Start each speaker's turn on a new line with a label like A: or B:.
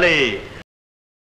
A: 嘞。